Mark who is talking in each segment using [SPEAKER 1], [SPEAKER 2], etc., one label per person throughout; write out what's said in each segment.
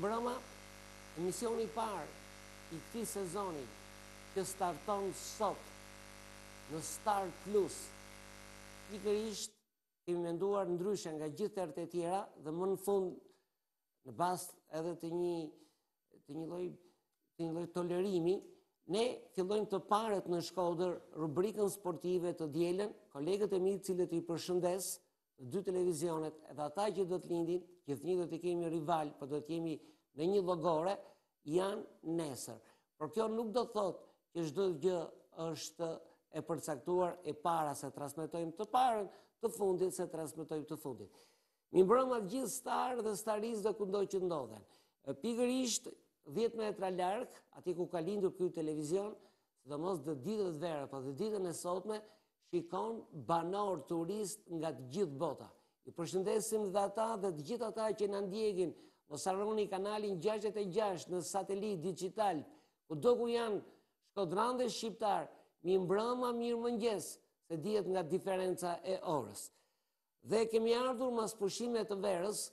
[SPEAKER 1] mbrëma, emisioni i parë i këtij sezoni që starton sot në Star Plus, pikërisht kemi menduar ndryshe nga gjithë herët e tjera dhe më në fund në bazë edhe të një të një lloj të një lloj tolerimi ne fillojmë të parët në Shkodër rubrikën sportive të dielën kolegët e mi të cilët i përshëndes në dy televizionet edhe ata që do të lindin gjithnjë do t'i kemi rivalë por po do të jemi në një llogore janë nesër. Por kjo nuk do thotë që çdo gjë është e përcaktuar e para se transmetojmë të parën, të fundit se transmetojmë të fundit. Mirëmbrëma gjithë star dhe staristë dhe kudo që ndodhen. Pikërisht 10 metra larg, aty ku ka lindur ky televizion, sidomos në ditët e verës, po dhe ditën e sotme, shikon banorë turistë nga e gjithë bota. I përshëndesim dhe ata dhe të gjithë ata që na ndjekin, mos harroni kanalin 66 në satelit dixhital, kudo ku janë shkodranë dhe shqiptarë, mirëmbrëma mirëmëngjes, se dihet nga diferenca e orës. Dhe kemi ardhur mas pushimeve të verës,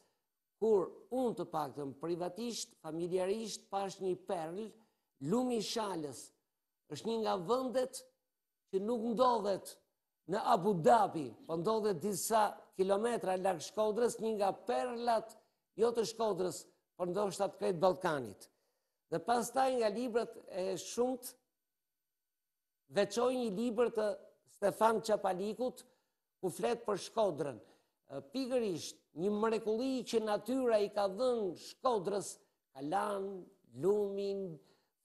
[SPEAKER 1] kur unë të paktën privatisht, familjarisht pashë një perlë, lumi i Shalës është një nga vendet që nuk ndodhet në Abu Dhabi, po ndodhet disa kilometra larg Shkodrës, një nga perlat jo të Shkodrës, por ndoshta të krejt Ballkanit. Dhe pastaj nga librat e shumtë veçoj një libër të Stefan Çapalikut ku flet për Shkodrën. Pikërisht një mrekulli që natyra i ka dhënë Shkodrës, kalanë, lumin,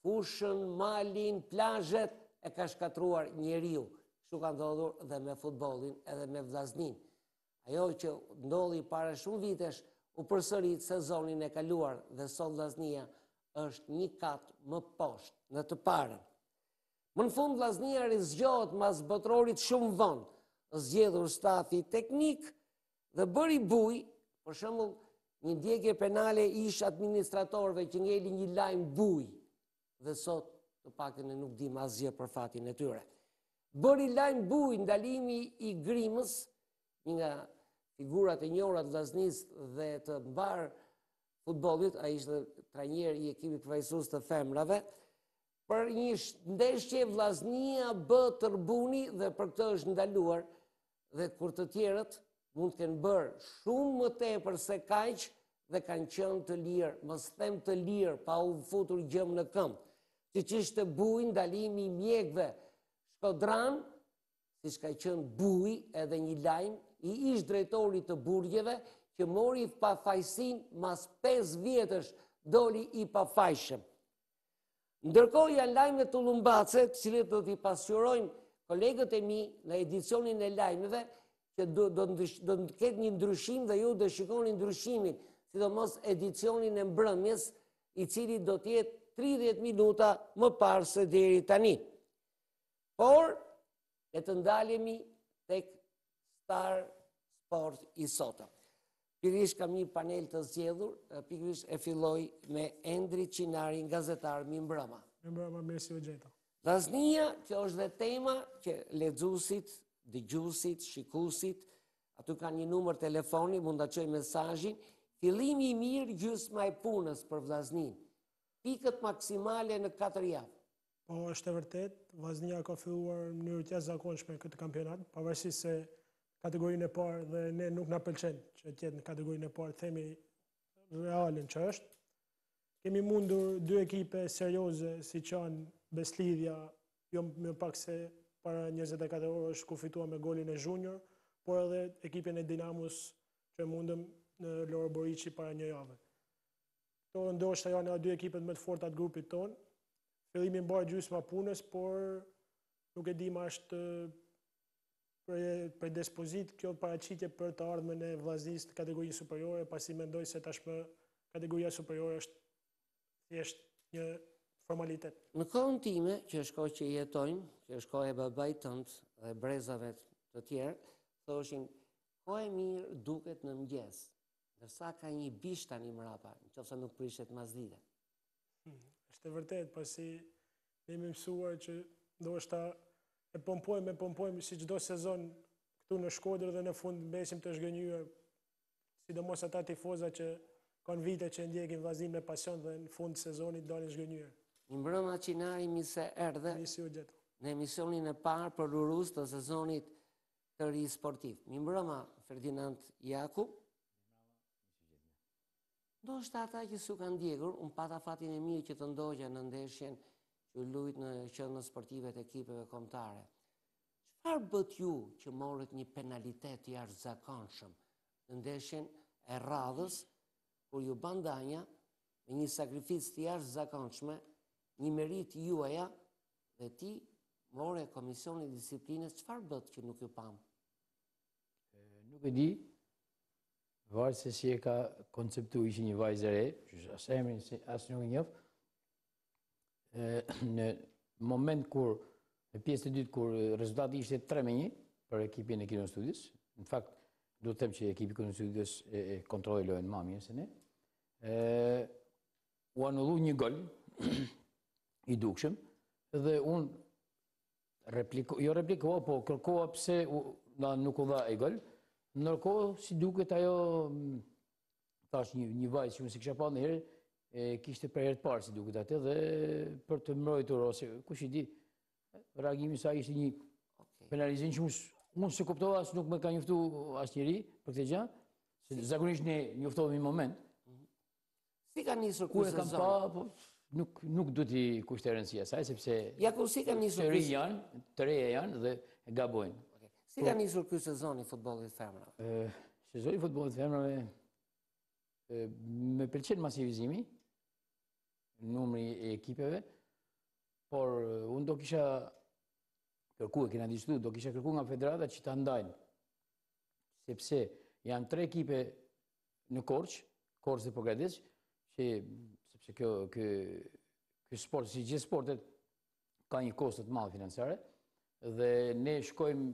[SPEAKER 1] fushën, malin, plazhet e ka shkatërruar njeriu. Kështu ka ndodhur dhe me futbollin edhe me Vllazninë. Ajo që ndodhi para shumë vitesh u përsërit sezonin e kaluar dhe sot Vllaznia është një kat më poshtë në të parën. Më në fund Vllaznia rizgjohet mas botërorit shumë vonë, zgjedhur stafi teknik dhe bëri bujë, për shembull, një ndjekje penale ish-administratorëve që ngeli një lajm bujë. dhe sot të paktën ne nuk dimë asgjë për fatin e tyre. Bëri lajm bujë ndalimi i Grimës, një nga figurat e njohura të Vllaznisë dhe të mbarë futbollit, ai ishte trajner i ekipit përfaqësues të femrave, për një ndeshje Vllaznia B Tërbuni dhe për këtë është ndaluar dhe kur të tjerët mund të kenë bërë shumë më tepër se kaq dhe kanë qenë të lirë, mos them të lirë pa u futur gjemb në këmbë. Që që ishte bujë ndalimi i mjekëve shkodranë, siç ka qenë bujë edhe një lajm i ish drejtorit të burgjeve që mori pafajësinë mas 5 vjetësh doli i pafajshëm. Ndërkohë janë lajme tullumbace, të cilat do t'i pasqyrojnë kolegët e mi në edicionin e lajmeve, që do, do, do të ketë një ndryshim dhe ju do e shikoni ndryshimin, sidomos edicionin e mbrëmjes, i cili do të jetë 30 minuta më parë se deri tani. Por, le të ndalemi tek Star Sport i sotëm. Pikërisht kam një panel të zgjedhur, pikërisht e filloj me Endri Çinarin, gazetar, mirëmbrëma.
[SPEAKER 2] Mirëmbrëma, mirë se ju gjeta.
[SPEAKER 1] Vllaznia, kjo është dhe tema që lexuesit, dëgjuesit, shikuesit, aty kanë një numër telefoni, mund ta çojnë mesazhin, fillimi i mirë gjysma e punës për Vllazninë, pikët maksimale në 4 javë.
[SPEAKER 2] Po, është e vërtetë, Vllaznia ka filluar në mënyrë të jashtëzakonshme këtë kampionat, pavarësisht se kategorinë e parë dhe ne nuk na pëlqen që të jetë në kategorinë e parë, themi realen që është. Kemi mundur dy ekipe serioze siç janë Besëlidhja, jo më pak se para 24 orësh ku fituam me golin e Junior, por edhe ekipin e Dinamos që e mundëm në Loro Boriçi para një jave. Këto ndoshta janë edhe dy ekipet më të forta të grupit tonë. Fillimi i mbarë gjysma e punës, por nuk e dimë a është predispozitë kjo paraqitje për të ardhmen e Vllaznisë te kategorinë superiore, pasi mendoj se tashmë kategoria superiore është thjesht një formalitet.
[SPEAKER 1] Në kohën time, që është kohë që jetojmë, që është kohë e babait tënd dhe brezave të tjerë, thoshin, kohë e mirë duket në mëngjes. Ndërsa ka nji bisht tani mrapa, në qoftë se nuk prishet
[SPEAKER 2] masdite. Është e vërtetë, pasi ne jemi mësuar që ndoshta e pompojmë, e pompojmë si çdo sezon këtu në Shkodrë dhe në fund mbesim të zhgënjyer, sidomos ata tifozë që kanë vite që e ndjekin Vllazninë me pasion dhe në fund të sezonit dalin
[SPEAKER 1] zhgënjyer. Mirëmbrëma Çinari, mirë se erdhe në emisionin e parë për Rurus të sezonit të ri sportiv. Mirëmbrëma, Ferdinand Jaku. Ndoshta ata që s'ju kanë ndjekur, unë pata fatin e mirë që të ndoqa në ndeshjen që u lujt në qendrën sportive të ekipeve kombëtare. Çfarë bëtë ju që morët një penalitet të jashtëzakonshëm në ndeshjen e radhës, kur ju bandanja me një sakrificë të jashtëzakonshme, një meritë e juaja Dhe ti, more komisioni i disiplinës, çfarë bëtë që nuk ju pamë?
[SPEAKER 3] Nuk e di, varet se si e ka konceptu ishte një vajzë e re, që as emrin, as nuk e njof, në moment kur, në pjesë të dytë, kur rezultati ishte 3 me 1 për ekipin e Kinostudios, në fakt, do të them që ekipi i Kinostudios e kontrolloi lojën ma mirë se ne, u anullu një gol i dukshëm dhe unë jo replikova po kërkova pse na nuk u dha ai gol ndërkohë si duket ajo thashë një një vajzë që unë s'e kisha pa ndonjëherë e kishte për herë të parë si duket atë dhe për të mbrojtur ose kush i di reagimi i saj ishte një okay. penalizim që unë unë s'e kuptova as nuk më ka njoftu asnjeri për këtë gjë se zakonisht ne njoftohemi në moment
[SPEAKER 1] Si ka nisur ky sezon?
[SPEAKER 3] Ku e kam pa, nuk nuk do t'i kushtoj rëndësi asaj sepse
[SPEAKER 1] Ja ku si ka
[SPEAKER 3] nisur ky sezon? Të reja janë dhe gabojnë. Okej.
[SPEAKER 1] Si ka po- nisur ky sezon i futbollit të femrave?
[SPEAKER 3] Ë, sezoni i futbollit të femrave ë më pëlqen masivizimi numri i ekipeve, por unë do kisha kërku, e kena diskutu, do kisha kërku nga federata që ta ndajnë. Sepse janë tre ekipe në Korçë, Korçë po Pogradec, që sepse kjo ky ky sport si gjithë sportet ka një kosto të madhe financiare dhe ne shkojmë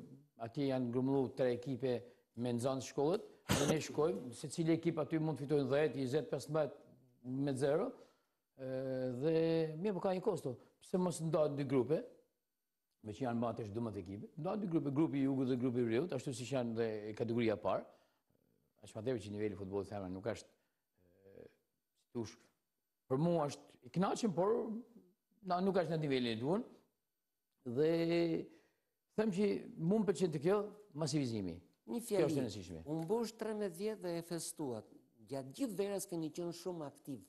[SPEAKER 3] aty janë grumbullu tre ekipe me nxënës të shkollës dhe ne shkojmë secili ekip aty mund të fitojë 10, 20, 15 me 0 dhe mirëpo ka një kosto. Pse mos ndahen dy grupe? meqë janë ba tash 12 ekipe, ndahen dy grupe, grupi i jugut dhe grupi i veriut, ashtu siç janë dhe kategoria e parë, asht fakt që niveli i futbollit femrave nuk asht, si t'thush, për mu asht i knaqshëm, por na, nuk asht në nivelin e duhun, dhe them që mu më pëlqen te kjo, masivizimi.
[SPEAKER 1] Një fjeri, u mbush 13 vjet dhe e festuat, gjatë gjithë verës keni qenë shumë aktiv,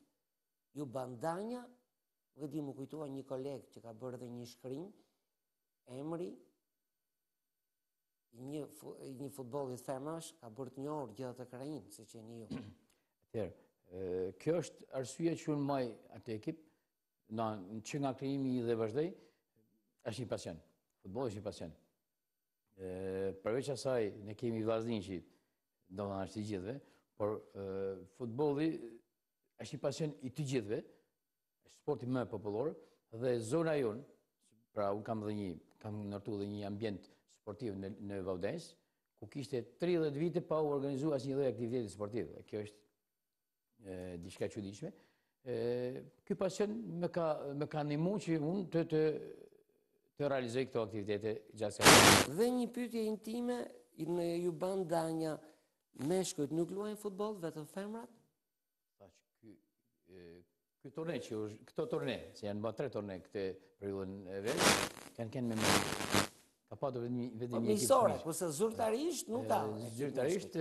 [SPEAKER 1] ju bandanja Nuk e di, më kujtua një koleg që ka bërë dhe një shkrim, emri i një, një futbolli femrash, ka bërë të njohur gjithë atë krahinë, siç jeni ju.
[SPEAKER 3] Atëherë, kjo është arsyeja që unë maj atë ekip, në që nga krijimi i tij dhe vazhdoj, është një pasion. Futbolli është një pasion. Përveç asaj, ne kemi Vllazninë që domethënë është i gjithve, por futbolli është një pasion i të gjithve, është sporti më popullor dhe zona jonë, pra unë kam dhe një, kam ndërtu dhe një ambient sportiv në, në Vau Dejës, ku kishte 30 vite pa u organizu asnjë lloj aktiviteti sportiv. Kjo është e, diçka që çuditshme. Ky pasion me ka, me ka ndihmu që unë të, të, të realizoj këto aktivitete gjatë se aktivitete.
[SPEAKER 1] Dhe një pyetje intime, në ju ban Danja, meshkujt nuk luajnë futboll, vetëm femrat?
[SPEAKER 3] Këto turne që është, këto turne, që janë bërë tre turne këtë periudhën e verës, kanë kënë me më një. Ka patur vetëm një ekip të
[SPEAKER 1] një. Njësore, kurse zyrtarisht nuk ka.
[SPEAKER 3] Zyrtarisht,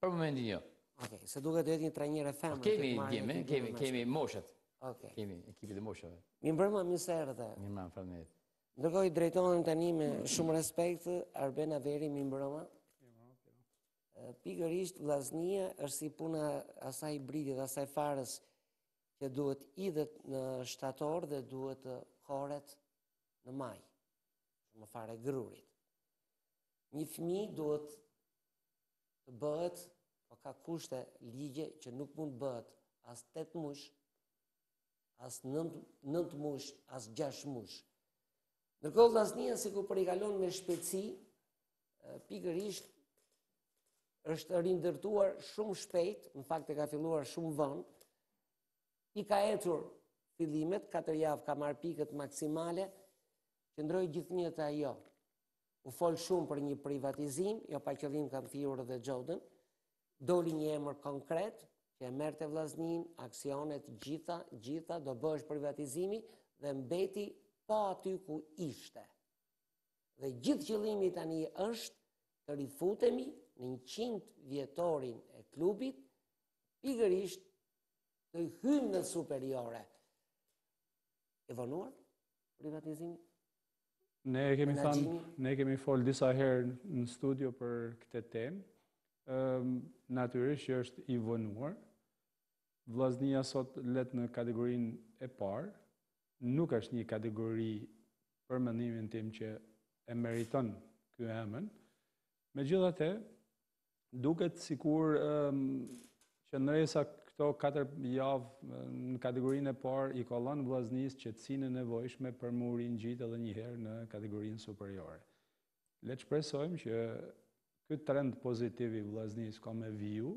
[SPEAKER 3] për momentin jo.
[SPEAKER 1] Ok, se duket të jetë një trajnere femër.
[SPEAKER 3] Kemi, kemi, kemi, kemi moshet. Ok. Kemi ekipit e moshave.
[SPEAKER 1] Mirëmbrëma, mirë
[SPEAKER 3] se erdhe. Mirëmbrëma,
[SPEAKER 1] faleminderit. Ndërkohë, drejtohem tani me shumë respekt, Arben Laveri, mirëmbrëma. Pikërisht Vllaznia është si puna asaj hibridit, asaj farës që duhet hidhet në shtator dhe duhet të korret në maj, si me farë e grurit. Një fmi duhet të bëhet, po ka kushte ligje që nuk mund bëhet as 8 mujsh, as 9 mujsh, as 6 mujsh. Ndërkohë Vllaznia sikur po i kalon me shpejtësi, pikërisht është rindërtuar shumë shpejt, në fakt e ka filluar shumë vonë. I ka ecur fillimet, katër javë ka marrë pikët maksimale, qëndroi gjithnjë te ajo. U fol shumë për një privatizim, jo pa qëllim kam thirrur dhe Gjodën, doli një emër konkret, që e merrte Vllazninë, aksionet të gjitha, gjitha, do bëhesh privatizimi dhe mbeti pa aty ku ishte. Dhe gjithë qëllimi tani është të rifutemi në njëqindvjetorin e klubit, pikërisht të hymë në superiore. E vonuar, privatizimi?
[SPEAKER 4] Ne e kemi thënë, ne e kemi folë disa herë në studio për këtë temë, ehm, natyrisht që është i vonuar, Vllaznia sot lot në kategorinë e parë, nuk është një kategori për mendimin tim që e meriton ky emër. Megjithatë, duket sikur qëndresa këto 4 javë në kategorinë e parë i ka lonë Vllaznisë qetësinë e nevojshme për me u ringjitë edhe një herë në kategorinë superiore. Le të shpresojmë që ky trend pozitiv i Vllaznisë ka me viju,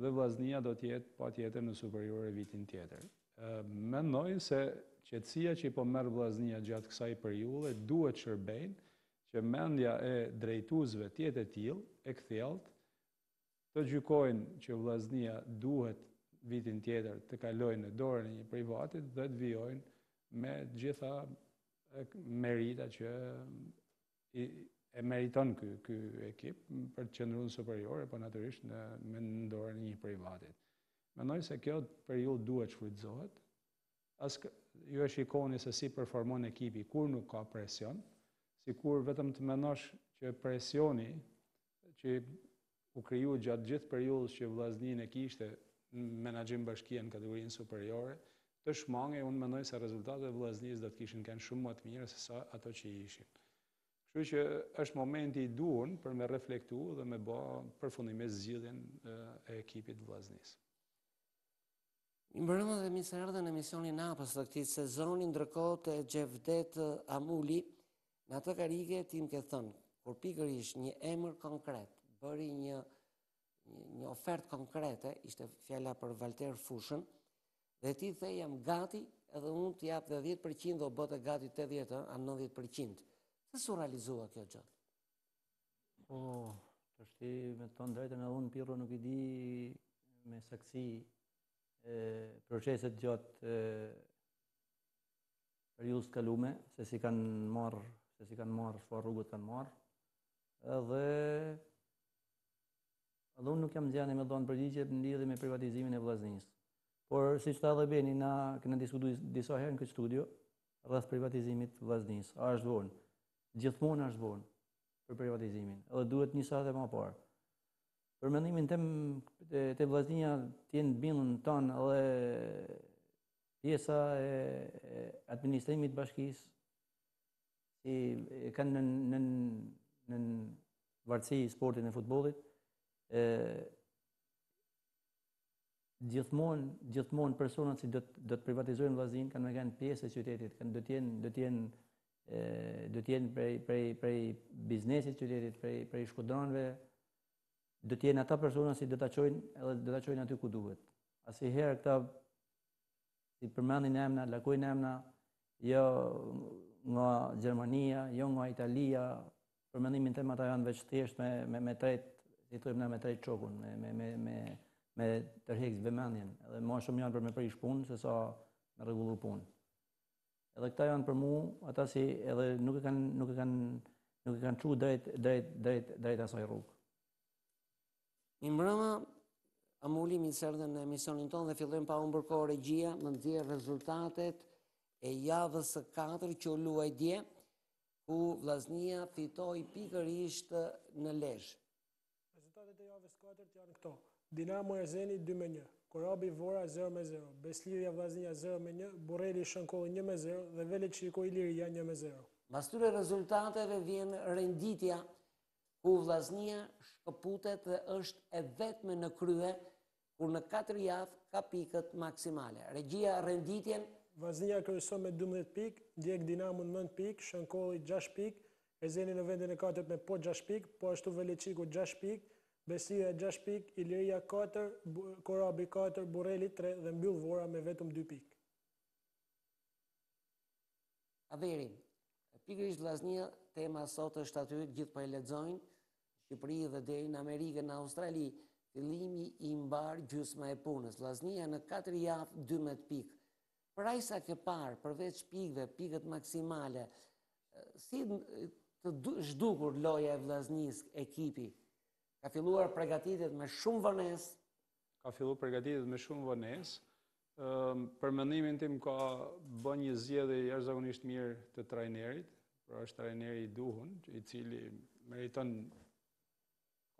[SPEAKER 4] dhe Vllaznia do të jetë patjetër në superiore vitin tjetër. Mendoj se qetësia që po merr Vllaznia gjatë kësaj periudhe duhet të shërbejë që mendja e drejtuesve të jetë e tillë, e kthjelltë, të gjykojnë që Vllaznia duhet vitin tjetër të kalojë në dorën e një privatit dhe të vijojë me të gjitha meritat që e meriton ky ky ekip për të qëndru në superiore, po natyrisht në dorën e një privatit. Mendoj se kjo periudhë duhet të shfrytëzohet. As ju e shikoni se si performon ekipi kur nuk ka presion, sikur vetëm të mendosh që presioni që u kriju gjatë gjithë periudhës që Vllazninë e kishte në menaxhim bashkia në kategorinë superiore, të shmangej, unë mendoj se rezultatet e Vllaznisë do të kishin kenë shumë ma të mira se sa ato që ishin. Kështu që është momenti i duhur për me reflektu dhe me ba përfundimisht zgjidhjen e ekipit të Vllaznisë.
[SPEAKER 1] Mirëmbrëma dhe mirë se erdhe në emisionin e parë të këtij sezoni, ndërkohë te Xhevdet Amuli, në atë karige ti më ke thënë, kur pikërisht një emër konkret bëri një, një ofertë konkrete, ishte fjala për Valter Fushajn, dhe ti the jam gati edhe unë të jap dhe 10% dhe u bëhej gati 80 a 90%. Pse s'u realizua kjo gjë?
[SPEAKER 5] Po, tashti me të thënë të drejtën edhe unë Pirro nuk i di me saktësi e, proceset gjatë periudhës së kalume, se si kanë marrë, se si kanë marrë, çfarë rruge kanë marrë, edhe edhe unë nuk jam në gjendje me dhanë përgjigje në lidhje me privatizimin e Vllaznisë. Por, siç tha edhe Beni, na kena diskutu disa herë në këtë studio, rreth privatizimit të Vllaznisë, a është vonë. gjithmonë është vonë për privatizimin, edhe duhet një sahat e ma parë. Për mendimin tem, te Vllaznia të jenë të bindun tanë edhe pjesa e administrimit të bashkisë, qi kanë në në në në vartësi sportin e futbollit, e gjithmonë gjithmonë personat që do të do të privatizojnë Vllazninë kanë me kenë pjesë e qytetit, kanë do të jenë do të jenë do të jenë prej, prej, prej biznesit të qytetit, prej, prej shkodranëve, do të jenë ata persona si do ta çojnë edhe do ta çojnë aty ku duhet. Asi herë këta si përmendin emna, lakojnë emna, jo nga Gjermania, jo nga Italia, për mendimin tem ata janë veç thjesht me, me, me tret, si të thom me tret çokun, me, me, me, me, me tërhek vëmendjen, edhe ma shumë janë për me prish punë, se sa me rregullu punë. Edhe këta janë për mu, ata si edhe nuk e kanë nuk e kanë nuk e kanë çu drejt drejt drejt drejt asaj rrugë.
[SPEAKER 1] Mirëmbrëma Muli mirë se erdhe në emisionin tonë dhe fillojmë pa humbur kohë regjia, më nxjerr rezultatet e javës së 4 që u luaj dje ku Vllaznia fitoi pikërisht në Lezhë.
[SPEAKER 2] Rezultatet e javës katërt janë këto, Dinamo AZ dy me një, Korabi Vora zero me zero, Besëlidhja Vllaznia zero me një, Burreli Shënkolli një me zero dhe Veleçiku Iliria një me zero.
[SPEAKER 1] Mbas këtyre rezultateve vjen renditja ku Vllaznia shkëputet dhe është e vetme në krye kur në katër javë ka pikët maksimale. Regjia renditjen.
[SPEAKER 2] Vllaznia kryeson me dymbëdhjetë pikë, ndjek Dinamo nëntë pikë, Shënkolli gjashtë pikë, AZ-ni në vendin e katërt me po gjashtë pikë, po ashtu Veleçiku gjashtë pikë, Besëlidhja gjashtë pikë, Iliria katër, Korabi katër, Burreli tre dhe mbyll Vora me vetëm dy pikë.
[SPEAKER 1] Averin. Pikërisht Vllaznia, tema sot është atyt, gjithë po e lexojnë, Shqipëri dhe deri në Amerikë, në Australi, fillimi i mbarë gjysma e punës. Vllaznia në 4 javë 12 pikë. Për aq sa ke parë, përveç pikëve, pikët maksimale, si të është dukur loja e Vllaznisë, ekipi, ka filluar përgatitjet me shumë vonesë,
[SPEAKER 4] ka fillu përgatitjet me shumë vonesë, për mendimin tim ka bë një zgjedhje jashtëzakonisht mirë të trajnerit, pra është trajneri i duhun, i cili meriton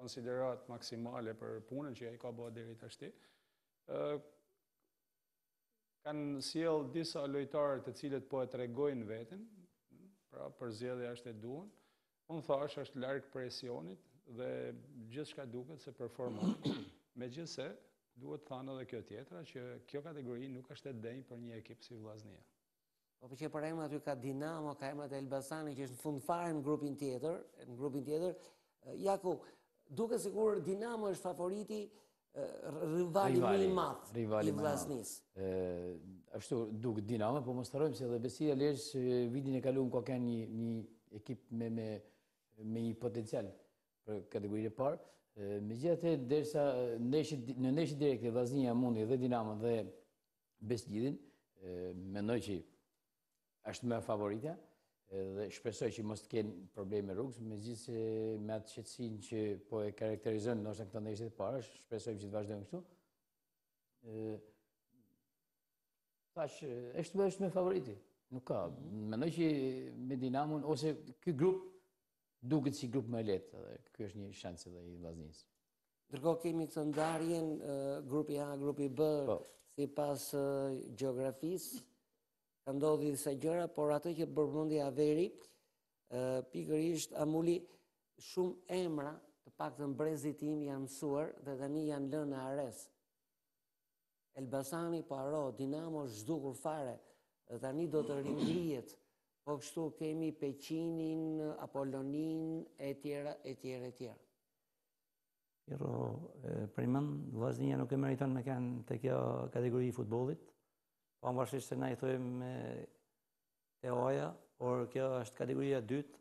[SPEAKER 4] konsideratë maksimale për punën që ai ka ba deri tashti, kanë sjellë disa lojtarë të cilët po e tregojnë veten, pra përzgjedhja është e duhun. Unë thashë është larg presionit dhe gjithçka duket se performon. Megjithëse, duhet thanë edhe kjo tjetra, që kjo kategori nuk është e denjë për një ekip si Vllaznia.
[SPEAKER 1] Po po qe për emra aty ka Dinamo, ka emra te Elbasani, që është në fund fare në grupin tjetër, në grupin tjetër. Jaku, duket sikur Dinamo është favoriti, Rivali më i madh i Vllaznisë.
[SPEAKER 3] Ashtu duket Dinamo, po mos harrojmë se edhe Besëlidhja Lezhë vitin e kalum ka kanë një një ekip me me me një potencial për kategorinë e parë. Megjithatë derisa ndeshjet në ndeshjet direkte Vllaznia mundi dhe Dinamo dhe Besëlidhjen, mendoj që Asht ma favoritja dhe shpresoj që mos të kenë probleme rrugës, megjithëse me atë qetësinë që po e karakterizon, në është në këto ndeshjet e para, shpresoj që të vazhdojmë kështu. Thashë, është më është më favoriti, nuk ka. Mhm. Mendoj që me Dinamon, ose ky grup, duket si grup më i lehtë, dhe ky është një shans edhe i Vllaznisë.
[SPEAKER 1] Ndërkohë kemi këtë ndarjen, grupi A, grupi B, po. sipas gjeografisë, ka ndodhi disa gjëra, por atë që përmëndi Averi, pikërisht amulli, shumë emra të paktën brezit tim janë mësuar dhe tani janë lënë në harresë. Elbasani po harro, Dinamo zhdukur fare, dhe tani do të ringrihet, po kështu kemi Peqinin, Apoloninë, e tjera, e tjera, e tjera.
[SPEAKER 5] Jero, prej emnit, Vllaznia nuk e meriton me kenë te kjo kategori i futbollit, pavarësisht se na i thojmë me të goja, por kjo është kategoria dytë,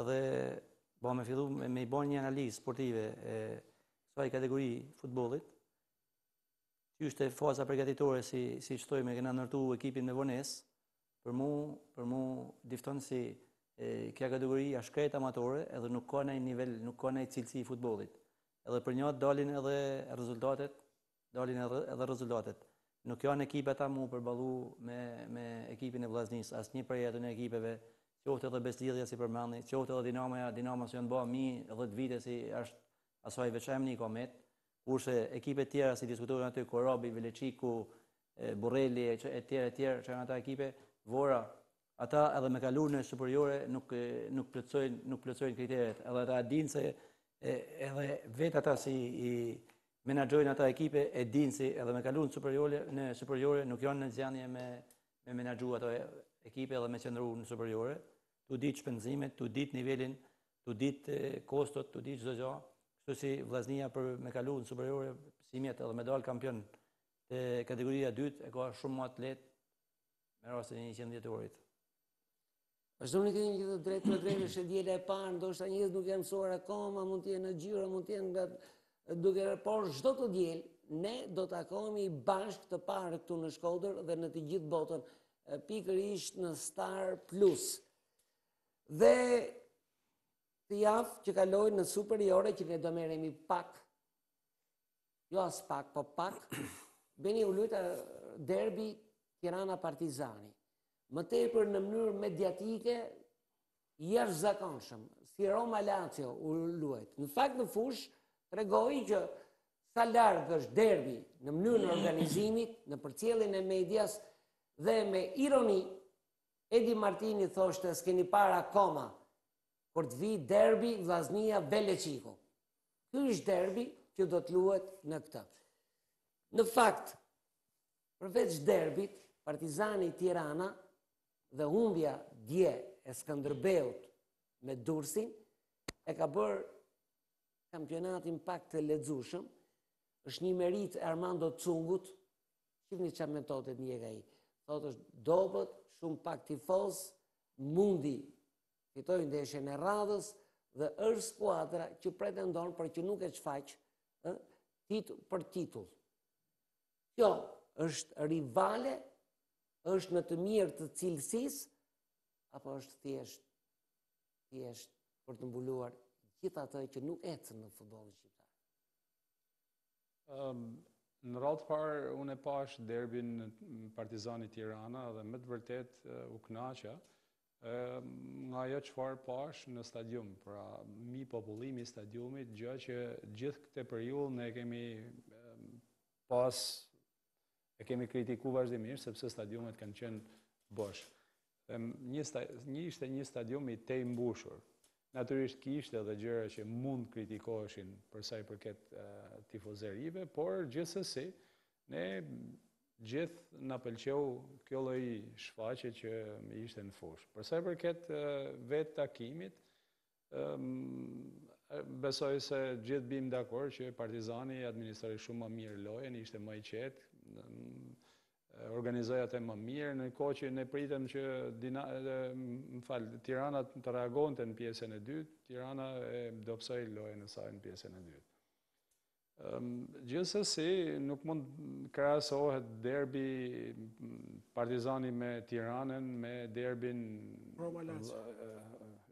[SPEAKER 5] edhe ba me fillu me i ba një analizë sportive e kësaj kategori futbollit, qysh te faza përgatitore si, siç thojmë e kena ndërtu ekipin me vonesë, për mu, për mu difton si kjo kategori është krejt amatore edhe nuk ka naj nivel, nuk ka naj cilësi i futbollit. Edhe për njat dalin edhe rezultatet dalin edhe edhe rezultatet. Nuk janë ekipe ata m'u përballu me me ekipin e Vllaznisë, asnjë prej atyre ekipeve, qoftë edhe Besëlidhja si përmendni, qoftë edhe Dinamoja, Dinamos i janë ba mi 10 vite si është asaj veç emni i ka met. Kurse ekipet tjera si diskutojnë aty Korabi, Veleçiku, Burreli e etj etj që janë ata ekipe, Vora Ata edhe me kalu në superiore nuk nuk plotësojnë nuk plotësojnë kriteret. Edhe ata e dinë se edhe vetë ata si i menaxhojnë ata ekipe e dinë si edhe me kalu n'superiore në superiore nuk janë në gjendje me me menaxhu ato ekipe edhe me qëndru në superiore. Tu ditë shpenzimet, tu ditë nivelin, tu ditë kostot, tu ditë çdo gjë. Kështu si Vllaznia për me kalu n'superiore si mjet edhe me dalë kampion te kategoria e dytë e ka shumë ma të lehtë
[SPEAKER 1] me rastin e njëqindvjetorit. Vazhdojmë këtu, jemi drejtpërdrejt, është e diela e parë, ndoshta njerëzit nuk janë mësuar akoma, mund të jenë në gjyra, mund të jenë nga duke rrë, por çdo të diel, ne do takohemi bashkë të parë këtu në Shkodër dhe në të gjithë botën, pikërisht në Star Plus. Dhe të japim që kalojmë në superiore, që ne do merremi pak Jo as pak, po pak. Beni u luajt derbi Tirana Partizani. Më tepër në mënyrë mediatike jashtëzakonshëm, si Roma Lazio u luajt. Në fakt në fushë tregoi që sa larg është derbi në mënyrën e organizimit, në përcjelljen e medias dhe me ironi Edi Martini thoshte s'keni parë akoma kur të vijë derbi Vllaznia Veleçiku. Ky është derbi që do të luhet në këtë. Në fakt, përveç derbit, Partizani Tirana dhe humbja dje e Skëndërbeut me Durrësin e ka bërë kampionatin pak të lexueshëm. Është një meritë e Armando Cungut, shikni çfarë metodet njeh ai. Thotë është i dobët, shumë pak tifozë, mundi fitoi ndeshjen e radhës dhe është skuadra që pretendon për që nuk e shfaq titu, për titull. Kjo është rivale, është në të mirë të cilësisë, apo është thjesht, thjesht për të mbuluar gjithë atë që nuk ecën në futbollin shqiptar.
[SPEAKER 4] Um, në radhë parë, unë e pashë derbin Partizani Tirana dhe me të vërtetë u knaqa, Nga ajo çfarë pashë në stadium, pra mbipopullimi i stadiumit, gjë që gjithë këtë periudhë ne kemi pas e kemi kritiku vazhdimisht sepse stadiumet kanë qenë bosh. Një një ishte një stadium i tejmbushur. Natyrisht kishte edhe gjëra që mund kritikoheshin për sa i përket tifozerive, por gjithsesi Ne gjithë na pëlqeu kjo lloj shfaqje që ishte në fushë. Për sa i përket vetë takimit, besoj se gjithë bim dakord që Partizani administroi shumë më mirë lojën, ishte më i qetë, organizoi atë më mirë, në kohë që ne pritëm që, më fal, Tirana të reagonte në pjesën e dytë, Tirana e dobësoi lojën e saj në pjesën e dytë. Gjithsesi, nuk mund të krahasohet derbi Partizani me Tiranën me derbin
[SPEAKER 2] Roma Lazio.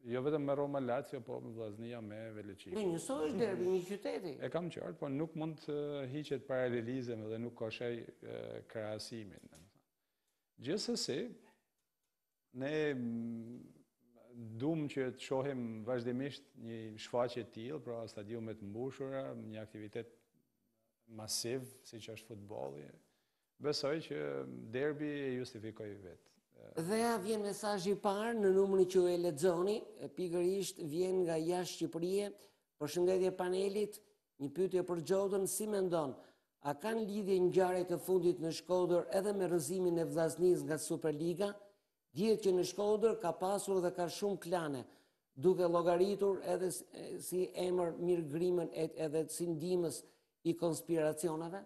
[SPEAKER 4] Jo vetëm me Roma Lazio, po me Vllaznia me Veleçin.
[SPEAKER 1] Jo, njësoj është derbi një qyteti.
[SPEAKER 4] E kam qartë, po nuk mund të hiqet paralelizëm dhe nuk ka shenjë krahasimi. Gjithsesi, Ne duam që të shohim vazhdimisht një shfaqje të tillë, pra stadiume të mbushura, një aktivitet masiv siç është futbolli. Besoj që derbi e justifikoi vetë.
[SPEAKER 1] Dhe ja vjen mesazhi i parë në numrin që e lexoni, pikërisht vjen nga jashtë Shqipërie, përshëndetje panelit, Një pyetje për Xhodën, si mendon, a kanë lidhje ngjarjet e fundit në Shkodër edhe me rrëzimin e Vllaznisë nga Superliga? Dihet që në Shkodër ka pasur dhe ka shumë klane, duke llogaritur edhe si emër Mir Grimën edhe si ndihmës i konspiracioneve?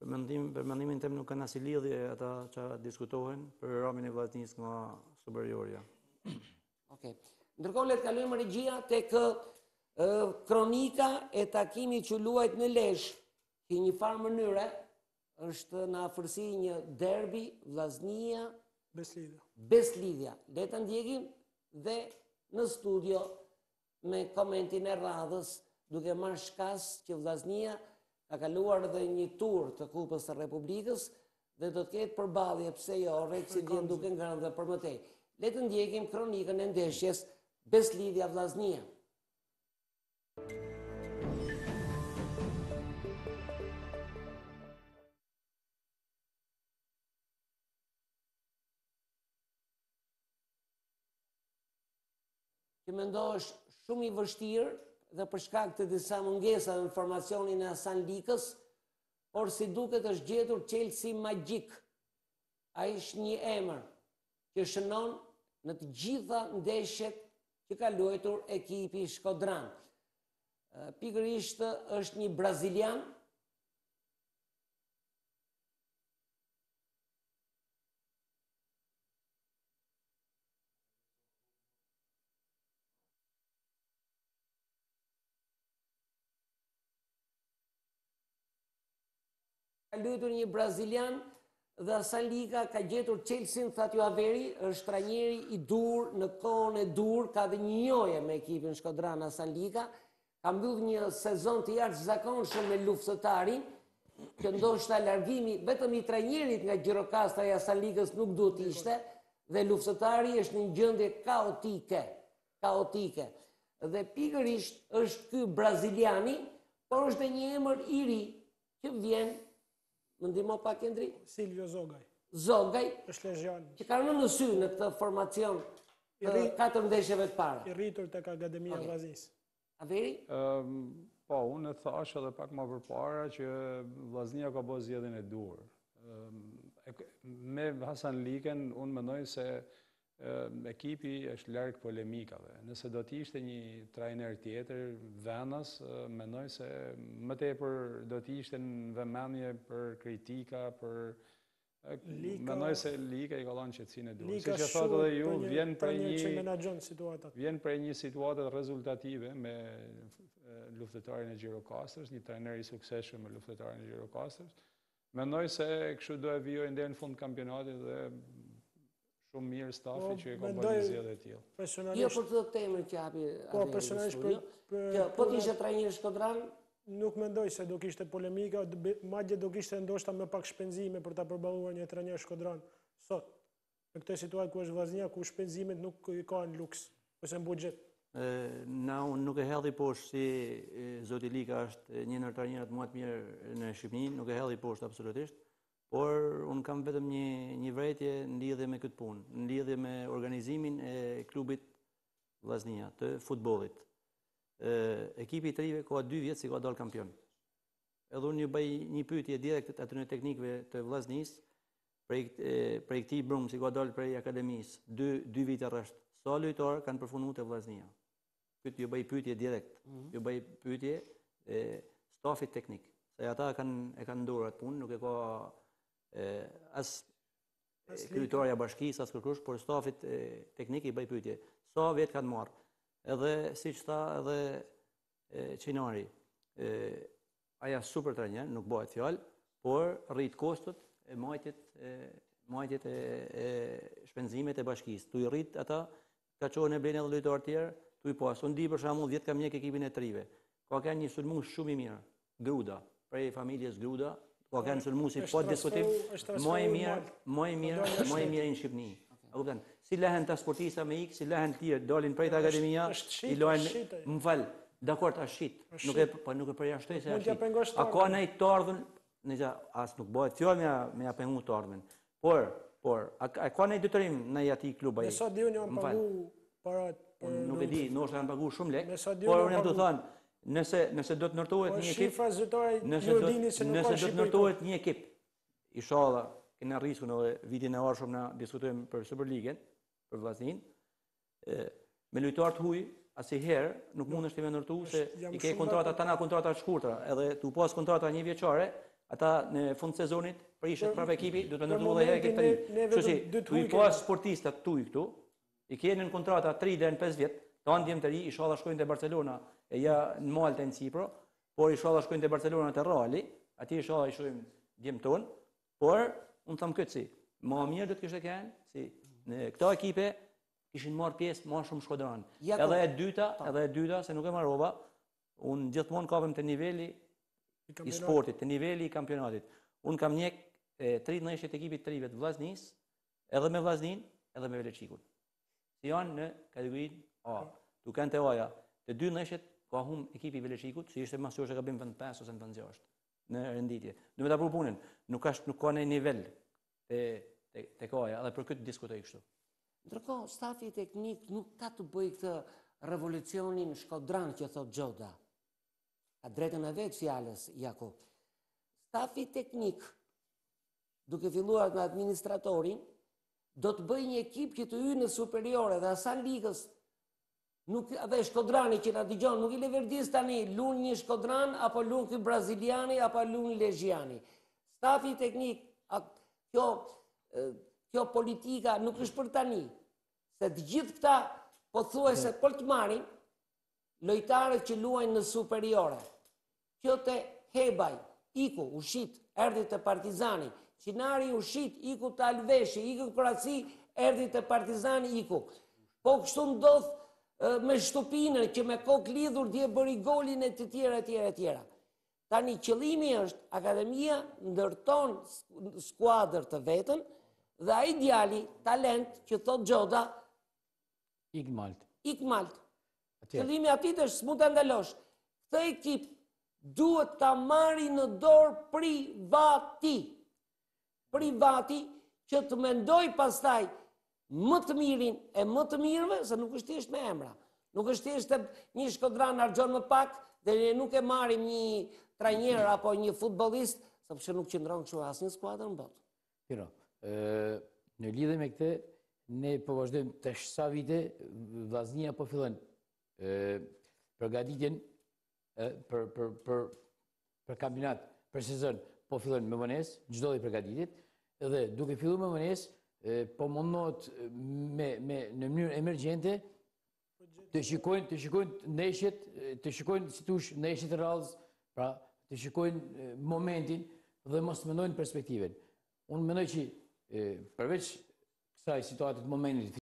[SPEAKER 5] Për mendim, për mendimin tem nuk kanë asnjë lidhje ata që diskutohen për ramjen e Vllaznisë nga Superiorja.
[SPEAKER 1] Okej. Okay. Ndërkohë le të kalojmë regjia tek kronika e takimit që u luajt në Lezhë. Në një farë mënyre është në afërsi një derbi Vllaznia
[SPEAKER 2] Beslidhja.
[SPEAKER 1] Beslidhja. Le ta ndjekim dhe në studio me komentin e radhës duke marrë shkas që Vllaznia ka kaluar edhe një tur të Kupës së Republikës dhe do të ketë përballje pse jo oreksi vjen duke ngrënë dhe për më tej. Le të ndjekim kronikën e ndeshjes Beslidhja Vllaznia. që mendohej shumë i vështirë dhe për shkak të disa mungesave në formacionin e Hasan Likës, por si duket është gjetur çelësi magjik. Është një emër që shënon në të gjitha ndeshjet që ka luajtur ekipi shkodran. Pikërisht është një brazilian, Ka luajtur një brazilian dhe Hasan Lika ka gjetur çelësin, thatë ju Averi, është trajneri i duhur në kohën e duhur, ka dhe një njohje me ekipin shkodran Hasan Lika, ka mbyllur një sezon të jashtëzakonshëm me Luftëtarin, që ndoshta largimi vetëm i trajnerit nga Gjirokastra i Hasan Likës nuk duhet të ishte dhe Luftëtari është në një gjendje kaotike, kaotike. Dhe pikërisht është ky braziliani, por është dhe një emër i ri që vjen Më ndihmo pak Endri?
[SPEAKER 2] Silvio Zogaj.
[SPEAKER 1] Zogaj?
[SPEAKER 2] Është lezhjani.
[SPEAKER 1] Që ka rënë në sy në këtë formacion të katër ndeshjeve të para.
[SPEAKER 2] I rritur tek akademia okay.
[SPEAKER 1] Vllaznisë. Averi?
[SPEAKER 4] po, unë e thashë edhe pak ma përpara që Vllaznia ka bo zgjedhjen e duhur me Hasan Likën, unë mendoj se Ekipi është larg polemikave. Nëse do të ishte një trajner tjetër, vendas, mendoj se më tepër do të ishte në vëmendje për kritika, për Mendoj se Lika i ka dhënë qetësinë e duhur.
[SPEAKER 2] Lika
[SPEAKER 4] siç thatë edhe ju vjen prej
[SPEAKER 2] një që menaxhon situatat.
[SPEAKER 4] Vjen prej një situate rezultative me Luftëtarin e Gjirokastrës, një trajner i suksesshëm me Luftëtarin e Gjirokastrës. Mendoj se kështu do e vijojnë deri në fund kampionatit dhe shumë mirë stafi
[SPEAKER 2] po,
[SPEAKER 4] që e
[SPEAKER 2] kanë
[SPEAKER 4] bërë zgjedhje të tillë.
[SPEAKER 2] Personalisht.
[SPEAKER 1] Jo për të dhënë temën që hapi.
[SPEAKER 2] Po personalisht për për
[SPEAKER 1] po
[SPEAKER 2] ti
[SPEAKER 1] je trajner Shkodran,
[SPEAKER 2] nuk mendoj se do kishte polemika, madje do kishte ndoshta më pak shpenzime për ta përballuar një trajner shkodran sot. Në këtë situatë ku është Vllaznia, ku shpenzimet nuk i ka luks, ose në buxhet?
[SPEAKER 5] Na unë nuk e hedh poshtë si Zoti Lika është një ndër trajnerët ma të mirë në Shqipni, nuk e hedh poshtë absolutisht, por unë kam vetëm një vrejtje në lidhje me këtë punë, në lidhje me organizimin e klubit Vllaznia të futbolit. Ekipi i të rive ka dy vjet si ka dalë kampion. Edhe unë ju bëj një pytje direkt atyne teknikëve të Vllaznisë, prej prej këtij brumi si ka dalë prej akademisë, dy dy vite rresht. Sa so, lojtarë kanë përfunduar te Vllaznia? Pyetje ju bëj pyetje direkt. Mm -hmm. Ju bëj pyetje stafit teknik. Se ata e kanë e kanë n'dorë atë punë, nuk e ka e, as kryetarja bashkisë, as kërkush, por stafit e, teknik i bëj pyetje. Sa so, vetë kanë marrë? Edhe siç tha edhe e, Çinari, e, Ai është super trajner, nuk bëhet fjalë, por rrit kostot e mbajtjes e mbajtjes e, e shpenzimet e bashkisë. Tu i rrit ata ka, çohen e blenë edhe lojtarë tjerë, tu i pas. Unë di për shembull vjet kam njek ekipin e të rive. Ka kanë një sulmues shumë i mirë. Gruda, prej familjes Gruda, ka kanë sulmuesi pa diskutim, ma i mirë, ma i mirë, ma i mirë në Shqipëni. A kupton? Si lehen kta sportista me ik, si lehen tjerë, dalin prej akademia, i
[SPEAKER 2] lajnë,
[SPEAKER 5] më fal, dakort, asht shit, nuk e, pa po nuk e përjashtoj se
[SPEAKER 2] asht
[SPEAKER 5] shit.
[SPEAKER 2] Ai
[SPEAKER 5] ka ndjek të ardhmen, as nuk bëhet fjalë me, me ia pengu të ardhmen. Por, por, a, a ka ndonji detyrim ndaj atij klubi ai?
[SPEAKER 2] Me sa di
[SPEAKER 5] unë janë
[SPEAKER 2] pagu para...
[SPEAKER 5] Unë nuk e di, ndoshta janë pagu shumë lek, por
[SPEAKER 2] unë
[SPEAKER 5] jam
[SPEAKER 2] tu
[SPEAKER 5] thënë, nëse, nëse do të nërtohet
[SPEAKER 2] po,
[SPEAKER 5] një ekip...
[SPEAKER 2] Po, shifra zyrtare,
[SPEAKER 5] nëse do, nëse do të ndërtohet një ekip, ishalla kena riskun edhe vitin e ardhshëm na diskutojmë për Superligen, për Vllazninë. Me lojtar të huaj asnjëherë nuk mundesh ti me ndërtu se i ke kontrata tana kontrata të shkurtra, edhe tu pas kontrata një vjeçare, ata në fund të sezonit prishet prapë ekipi,
[SPEAKER 2] duhet
[SPEAKER 5] ndërtu edhe një
[SPEAKER 2] herë
[SPEAKER 5] këtë. Kështu si tu i pas sportistat e tu këtu, i ke në kontrata 3 deri në 5 vjet, tan djem të ri, ishalla shkojnë te Barcelona e jo në Maltë e në Qipro, por inshallah shkojnë te Barcelona te Reali, aty inshallah i shohim djemt tonë, por un tham këtë si, ma mirë do të kishte kanë si në këto ekipe kishin marr pjesë ma shumë shkodranë.
[SPEAKER 1] Ja,
[SPEAKER 5] edhe e dyta, ta. Po. edhe e dyta se nuk e marova, un gjithmonë kapem te niveli i sportit, te niveli i kampionatit. Un kam njek 3 ndeshje të ekipit të të rive të Vllaznisë, edhe me Vllazninë, edhe me Veleçikun. Se janë në kategorinë A. Duken te ajo. Të dy ndeshjet ka humb ekipi i Veleçikut, që ishte mësuar që ta bëjnë vend 5 ose në vend 6 në renditje. Domethënë punën, nuk ka nuk ka në nivel te te te ajo, edhe për këtë diskutoj kështu.
[SPEAKER 1] Ndërkohë stafi teknik nuk ka të bëjë këtë revolucionin shkodran që thotë Xhoda. Ka drejtën e vetë fjalës, Jakup. Stafi teknik duke filluar me administratorin, do të bëjë një ekip që të hyjë në superiore dhe Hasan Likës nuk edhe shkodrani që na dëgjon, nuk i leverdis tani lun një shkodran apo lun ky braziliani apo lun lezhiani. Stafi teknik, a, kjo kjo politika nuk është për tani. Se të gjithë këta po thuaj se për të marrin lojtarët që luajnë në superiore. Kjo te Hebaj, iku, u shit, erdhi te Partizani. Çinari u shit, iku te Alveshi, iku Kroaci, erdhi te Partizani, iku. Po kështu ndodh me Shtubinën që me kokë lidhur dje bëri golin e të tjera e tjera e tjera. Tani qëllimi është akademia ndërton skuadër të vetën dhe ai djali talent që thotë Xhoda
[SPEAKER 3] Ik në Maltë.
[SPEAKER 1] Ik në
[SPEAKER 3] Maltë.
[SPEAKER 1] Qëllimi i tij është, s'mund ta ndalosh. Këtë ekip duhet ta marri në dorë privati. Privati që të mendoj pastaj më të mirin e më të mirëve, se nuk është thjesht me emra. Nuk është thjesht te një shkodran harxhon më pak, dhe ne nuk e marrim një trajner apo një futbolist, sepse nuk qëndron kështu asnjë skuadër në botë.
[SPEAKER 3] Piro, në lidhje me këtë, ne po vazhdojmë tesh sa vite, Vllaznia po fillon përgatitjen për kampionat, për sezon, po fillon me vonesë, çdo herë përgatitjet, dhe duke fillu me vonesë, po mundohet në mënyrë emergjente, të shikojnë, të shikojnë ndeshjet, të shikojnë si tush ndeshjet e radhës, pra të shikojnë momentin dhe mos mendojnë perspektiven. Unë mendoj që përveç kësaj situate t'momentit